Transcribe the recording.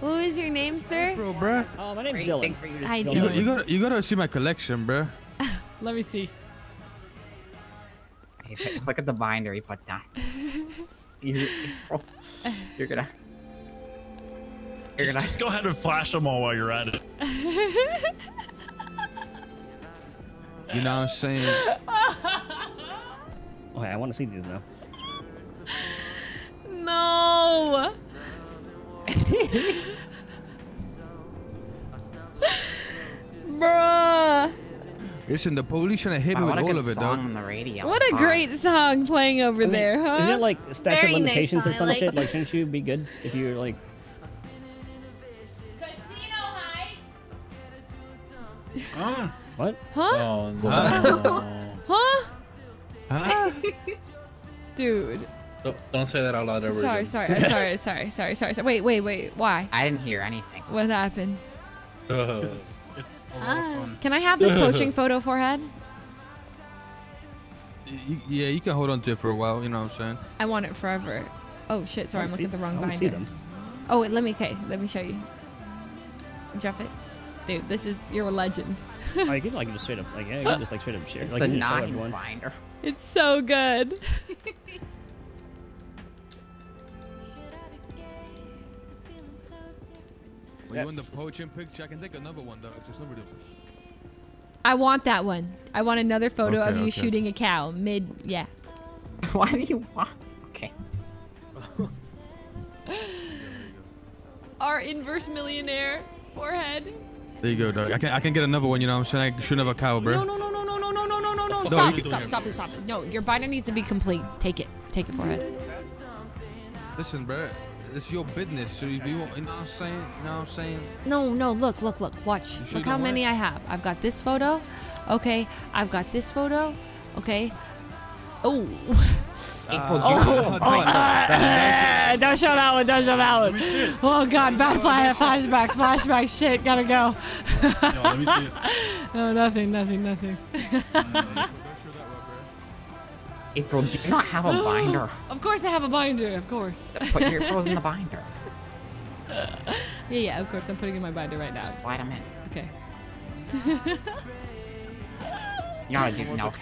What was your name, sir? Bro, bruh. Oh, my name's Great Dylan. thing for you to Hi, see. You, Dylan. you gotta you gotta see my collection, bruh. Let me see. Hey, Look at the binder he put down. You're, you're gonna. You're gonna. just go ahead and flash them all while you're at it. You know what I'm saying? Okay, I want to see these now. No. Bruh. Listen, the police trying to hit me Wow, with what a all good of it, song dog. on the radio. What a God. great song playing over I mean, there, huh? Isn't it like statute Very of nice limitations song, or I some like shit? Like, shouldn't you be good if you're like? Casino heist. Ah. What? Huh? Oh no. Huh? Huh? Dude. Don't, don't say that out loud ever Sorry, again. sorry, sorry, sorry, sorry, sorry, sorry. Wait, wait, wait. Why? I didn't hear anything. What happened? Uh, It's, it's a lot Ah. of fun. Can I have this poaching photo, 4Head? Y- yeah, you can hold on to it for a while. You know what I'm saying? I want it forever. Oh shit! Sorry, I I'm looking at the wrong I don't see binder. them. Oh wait, let me. Okay, let me show you. Drop it, dude. This is you're a legend. I you can like just straight up like yeah, you can just like straight up share. It's like, the you can just show nines binder. It's so good. When you want the poaching picture, I can take another one, dog. Just nobody. I want that one. I want another photo Okay, of you okay. shooting a cow mid. Yeah. Why do you want? Okay. Our inverse millionaire 4Head. There you go, dog. I can I can get another one. You know I'm saying? I should have a cow, bro. No, no, no, no, no, no, no, no, no, no, no. you Stop it! Stop! Stop it! Stop it! No, your binder needs to be complete. Take it. Take it, 4Head. Listen, bro. It's your business. So if you, want- you know what I'm saying? You know what I'm saying? No, no. Look, look, look. Watch. Sure Look how many it? I have. I've got this photo. Okay. I've got this photo. Okay. Oh. April, Oh, June. oh, oh, don't show that one. Don't show that one. Oh God, bad fly- flashbacks, flashbacks. Shit, gotta go. No, let me see it. No, nothing, nothing, nothing. April, do you not have a binder? Of course, I have a binder. Of course. Put your photos in the binder. Yeah, yeah. Of course, I'm putting in my binder right now. Slide them in. Okay. You know how to do. No, okay.